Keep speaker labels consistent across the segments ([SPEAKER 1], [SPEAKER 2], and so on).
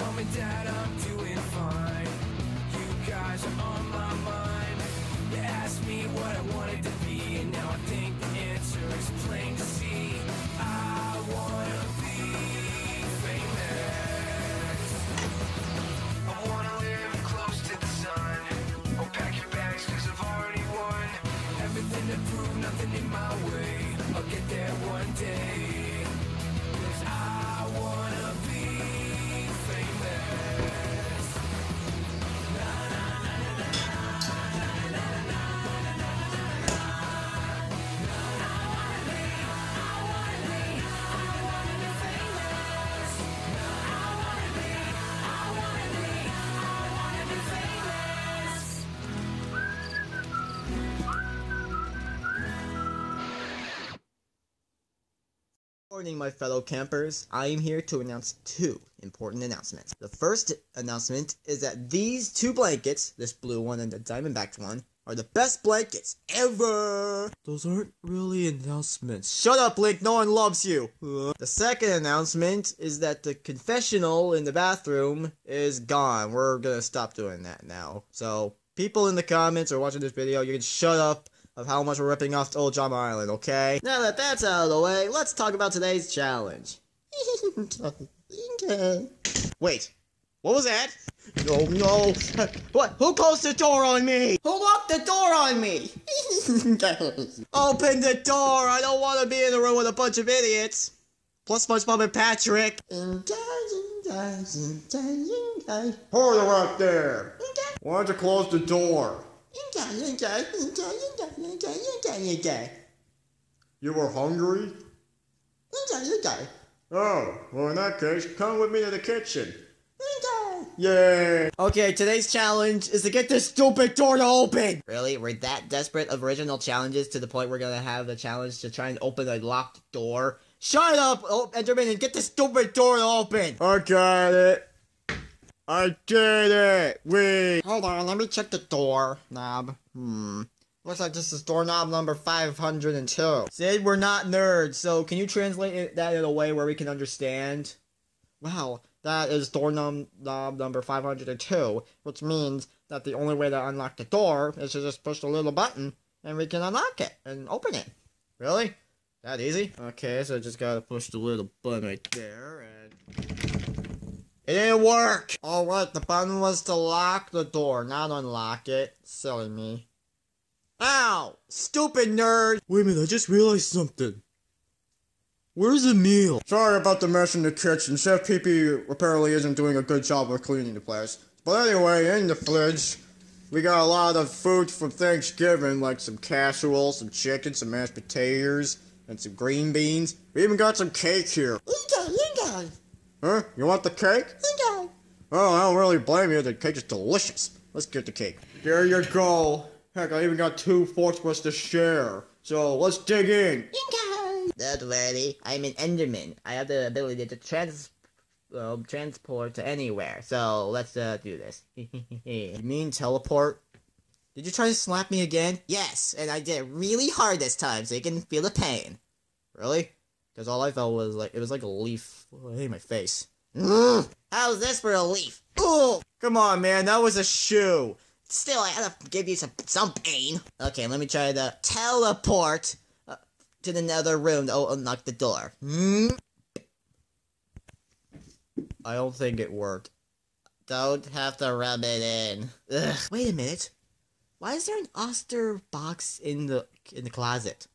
[SPEAKER 1] Mom and dad, I'm doing fine. You guys are on my mind. You asked me what I wanted to be, and now I think the answer is plain to see. I wanna
[SPEAKER 2] Morning, my fellow campers. I am here to announce two important announcements. The first announcement is that these two blankets, this blue one and the diamondback one, are the best blankets ever. Those aren't really announcements. Shut up, Link. No one loves you. The second announcement is that the confessional in the bathroom is gone. We're gonna stop doing that now. So, people in the comments or watching this video, you can shut up of how much we're ripping off Total Drama Island, okay? Now that that's out of the way, let's talk about today's challenge. Wait, what was that? No, no. What? Who closed the door on me? Who locked the door on me? Open the door. I don't want to be in the room with a bunch of idiots. Plus SpongeBob and Patrick. Hold it right there. Why don't you close the door? You were hungry? Oh, well in that case, come with me to the kitchen. Yay! Okay, today's challenge is to get this stupid door to open! Really? We're that desperate of original challenges to the point we're gonna have the challenge to try and open a locked door? Shut up, oh, Enderman, and get this stupid door to open! I got it! I did it! Wait! Hold on, let me check the door knob. Hmm. Looks like this is doorknob number 502. Sid, we're not nerds, so can you translate it, that in a way where we can understand? Wow, that is doorknob knob number 502, which means that the only way to unlock the door is to just push the little button, and we can unlock it and open it. Really? That easy? Okay, so I just gotta push the little button right there, and... It didn't work! Oh, Alright, the button was to lock the door, not unlock it. Silly me. Ow! Stupid nerd! Wait a minute, I just realized something. Where's the meal? Sorry about the mess in the kitchen. Chef Peepee apparently isn't doing a good job of cleaning the place. But anyway, in the fridge, we got a lot of food from Thanksgiving, like some casserole, some chicken, some mashed potatoes, and some green beans. We even got some cake here. Huh? You want the cake? Okay. Oh, I don't really blame you. The cake is delicious. Let's get the cake. There you go. Heck, I even got two forks for us to share. So let's dig in. Don't worry, I'm an Enderman. I have the ability to trans uh, transport to anywhere. So let's uh, do this. you mean teleport? Did you try to slap me again? Yes, and I did it really hard this time, so you can feel the pain. Really? Because all I felt was like it was like a leaf. I hate my face. How's this for a leaf? Ooh! Come on, man, that was a shoe. Still, I had to give you some some pain. Okay, let me try to teleport uh, to the nether room to unlock the door. Hmm? I don't think it worked. Don't have to rub it in. Ugh. Wait a minute. Why is there an Oster box in the in the closet?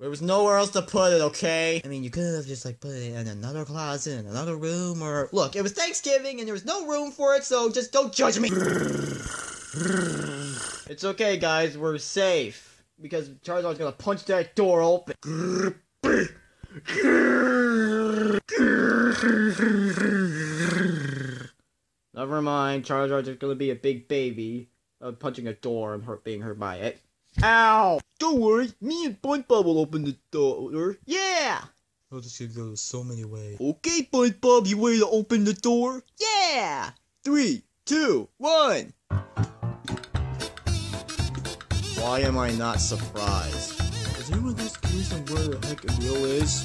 [SPEAKER 2] There was nowhere else to put it, okay? I mean, you could have just like put it in another closet, in another room, or look, it was Thanksgiving and there was no room for it, so just don't judge me. it's okay, guys, we're safe because Charizard's gonna punch that door open. Never mind, Charizard's just gonna be a big baby, uh, punching a door and hurt, being hurt by it. Ow! Don't worry, me and Point Bob will open the door. Yeah!
[SPEAKER 3] Oh, this could go so many ways.
[SPEAKER 2] Okay, Point Bob, you ready to open the door? Yeah! Three, two, one! Why am I not surprised?
[SPEAKER 3] Is anyone else curious on where the heck Emile is?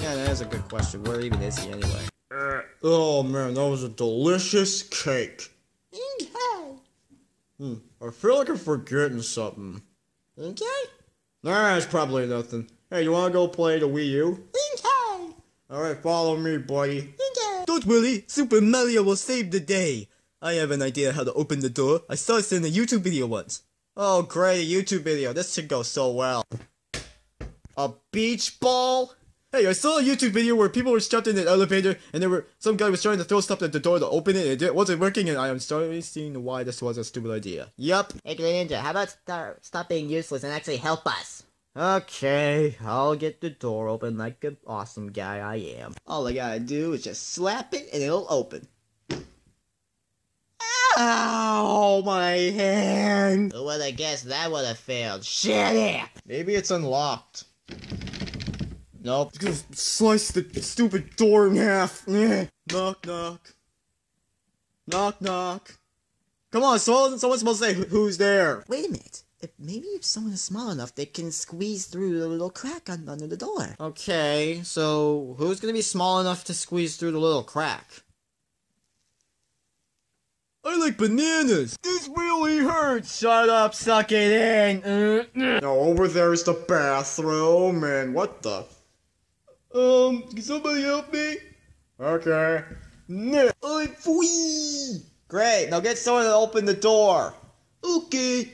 [SPEAKER 2] Yeah, that is a good question. Where even is he anyway?
[SPEAKER 4] Uh,
[SPEAKER 2] Oh man, that was a delicious cake. Okay. Hmm, I feel like I'm forgetting something. Okay? Nah, it's probably nothing. Hey, you wanna go play the Wii U? Okay. Alright, follow me, buddy. Okay.
[SPEAKER 4] Don't worry, Super Mario will save the day. I have an idea how to open the door. I saw this in a YouTube video once.
[SPEAKER 2] Oh, great, a YouTube video. This should go so well. A beach ball?
[SPEAKER 4] Hey, I saw a YouTube video where people were trapped in an elevator and there were some guy was trying to throw stuff at the door to open it and it wasn't working and I am starting seeing why this was a stupid idea.
[SPEAKER 2] Yup.
[SPEAKER 5] Hey, Green Ninja, how about start, stop being useless and actually help us?
[SPEAKER 2] Okay, I'll get the door open like an awesome guy I am. All I gotta do is just slap it and it'll open. Ow, my hand!
[SPEAKER 5] Who would have guessed that would have failed?
[SPEAKER 2] Shut it! Maybe it's unlocked. Nope.
[SPEAKER 4] Just slice the stupid door in half. Eh. Knock knock. Knock knock.
[SPEAKER 2] Come on, someone, someone's supposed to say who's there.
[SPEAKER 5] Wait a minute. If maybe if someone is small enough, they can squeeze through the little crack on, under the door.
[SPEAKER 2] Okay, so who's gonna be small enough to squeeze through the little crack?
[SPEAKER 4] I like bananas.
[SPEAKER 2] This really hurts. Shut up, suck it in. No, over there's the bathroom, and what the?
[SPEAKER 4] Um, can somebody help me?
[SPEAKER 2] Okay. No. I'm free. Great. Now get someone to open the door.
[SPEAKER 4] Okay.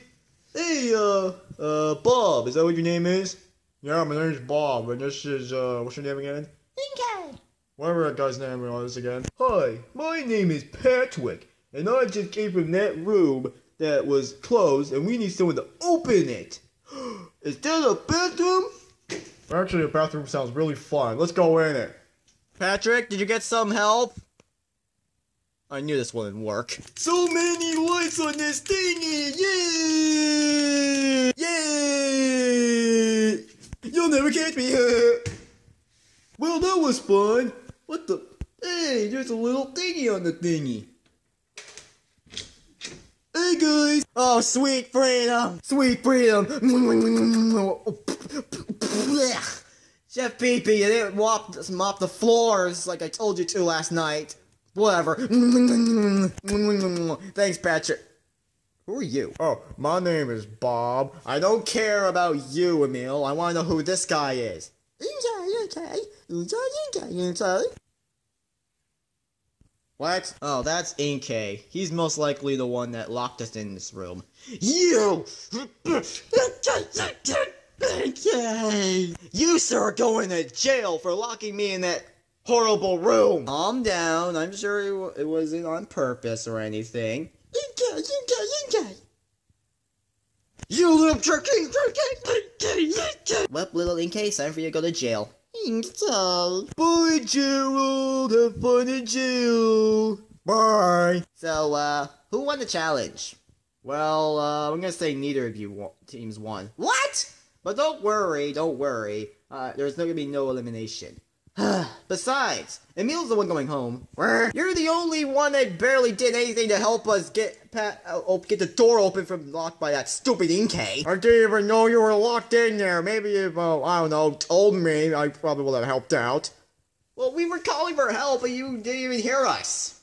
[SPEAKER 4] Hey, uh, uh, Bob, is that what your name is?
[SPEAKER 2] Yeah, my name's Bob, and this is uh, what's your name again?
[SPEAKER 5] Okay.
[SPEAKER 2] Whatever that guy's name was again.
[SPEAKER 4] Hi, my name is Patrick, and I just came from that room that was closed, and we need someone to open it. Is that a bathroom?
[SPEAKER 2] Actually, the bathroom sounds really fun. Let's go in it. Patrick, did you get some help? I knew this wouldn't work.
[SPEAKER 4] So many lights on this thingy! Yay! Yay! You'll never catch me! well, that was fun. What the? Hey, there's a little thingy on the thingy. Hey guys!
[SPEAKER 2] Oh, sweet freedom! Sweet freedom! Chef Peepee, you didn't mop, mop the floors like I told you to last night. Whatever. Thanks, Patrick. Who are you? Oh, my name is Bob. I don't care about you, Emile. I want to know who this guy is. What? Oh, that's Inkay. He's most likely the one that locked us in this room. You! Inkay! You, sir, are going to jail for locking me in that horrible room! Calm down. I'm sure it, wasn't on purpose or anything. Inkay! Inkay! Inkay! You little jerky! Jerky! Inkay! Inkay! Well, little Inkay, time for you to go to jail. Inkay!
[SPEAKER 4] Bye, Gerald. Have fun in jail.
[SPEAKER 2] Bye. So, uh, who won the challenge? Well, uh, I'm gonna say neither of you teams won. What? But don't worry, don't worry. Uh, there's not gonna be no elimination. Besides, Emile's the one going home. You're the only one that barely did anything to help us get pa- uh, get the door open from locked by that stupid Inkay. I didn't even know you were locked in there. Maybe if, uh, I don't know, told me, I probably would have helped out. Well, we were calling for help, but you didn't even hear us.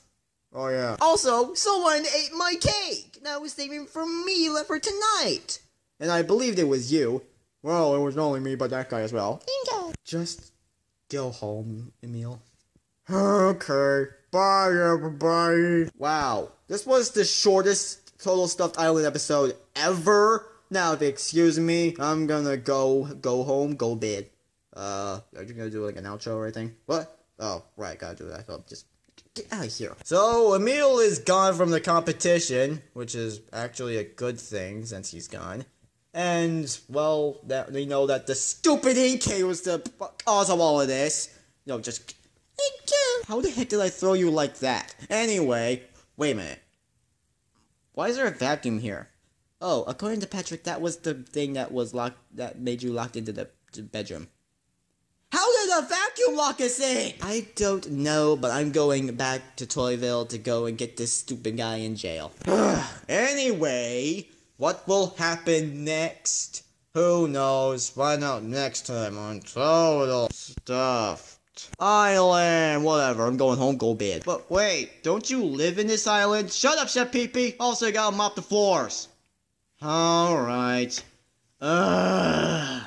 [SPEAKER 2] Oh, yeah. Also, someone ate my cake! That was saving for me left for tonight! And I believed it was you. Well, it was not only me, but that guy as well. Just go home, Emile. Okay. Bye, everybody. Wow. This was the shortest Total Stuffed Island episode ever. Now, if you excuse me, I'm gonna go go home, go bed. Uh, are you gonna do like an outro or anything? What? Oh, right, gotta do that. Thought just get out of here. So Emile is gone from the competition, which is actually a good thing since he's gone. And well, that we know that the stupid Inkay was the cause of all of this. No, just Inkay. How the heck did I throw you like that? Anyway, wait a minute. Why is there a vacuum here? Oh, according to Patrick, that was the thing that was locked that made you locked into the, the bedroom. How did a vacuum lock us in? I don't know, but I'm going back to Toyville to go and get this stupid guy in jail. anyway, what will happen next? Who knows? Find out next time on Total Stuffed Island, whatever. I'm going home, go bed. But wait, don't you live in this island? Shut up, Chef Peepee. Also, you gotta mop the floors. All right. Ugh.